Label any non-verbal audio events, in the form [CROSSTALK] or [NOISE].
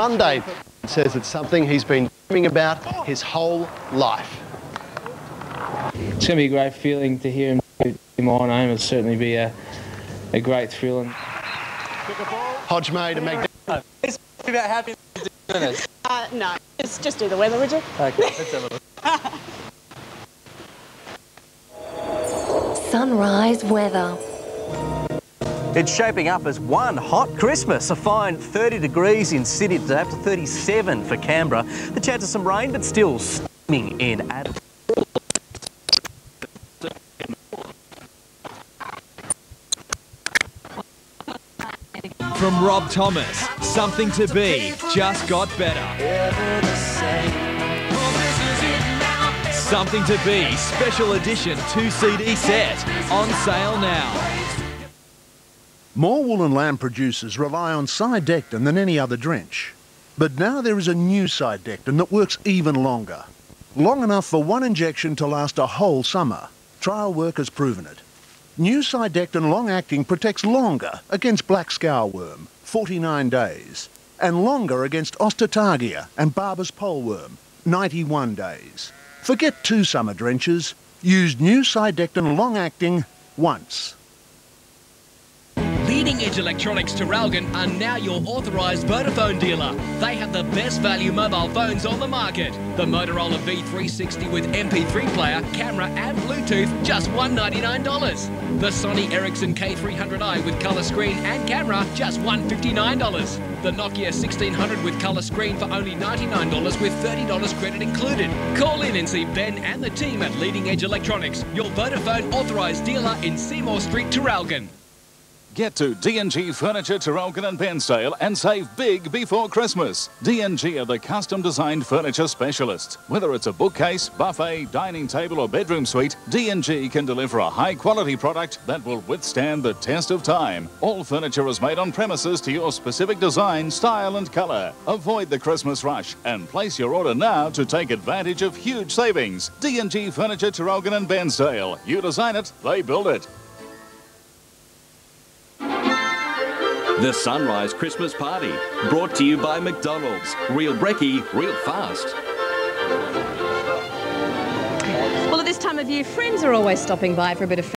Monday. Says it's something he's been dreaming about his whole life. It's going to be a great feeling to hear him do my name. It'll certainly be a, a great thrill. And Hodge made a magnificent It's about happy doing this. Uh, no, just, just do the weather, would you? Okay, let's have a look. [LAUGHS] Sunrise weather. It's shaping up as one hot Christmas. A fine 30 degrees in Sydney today, up to 37 for Canberra. The chance of some rain, but still steaming in Adelaide. From Rob Thomas, Something to Be just got better. Something to Be special edition 2 CD set on sale now. More wool and lamb producers rely on Sidectin than any other drench. But now there is a new Sidectin that works even longer. Long enough for one injection to last a whole summer. Trial work has proven it. New Sidectin Long Acting protects longer against black scourworm, 49 days, and longer against Ostertagia and Barber's poleworm, 91 days. Forget two summer drenches. Use new Sidectin Long Acting once. Leading Edge Electronics Traralgon are now your authorised Vodafone dealer. They have the best value mobile phones on the market. The Motorola V360 with MP3 player, camera and Bluetooth, just $199. The Sony Ericsson K300i with colour screen and camera, just $159. The Nokia 1600 with colour screen for only $99 with $30 credit included. Call in and see Ben and the team at Leading Edge Electronics, your Vodafone authorised dealer in Seymour Street, Traralgon. Get to D&G Furniture Traralgon and Bairnsdale and save big before Christmas. D&G are the custom designed furniture specialists. Whether it's a bookcase, buffet, dining table or bedroom suite, D&G can deliver a high quality product that will withstand the test of time. All furniture is made on premises to your specific design, style and colour. Avoid the Christmas rush and place your order now to take advantage of huge savings. D&G Furniture Traralgon and Bairnsdale. You design it, they build it. The Sunrise Christmas Party, brought to you by McDonald's. Real brekkie, real fast. Well, at this time of year, friends are always stopping by for a bit of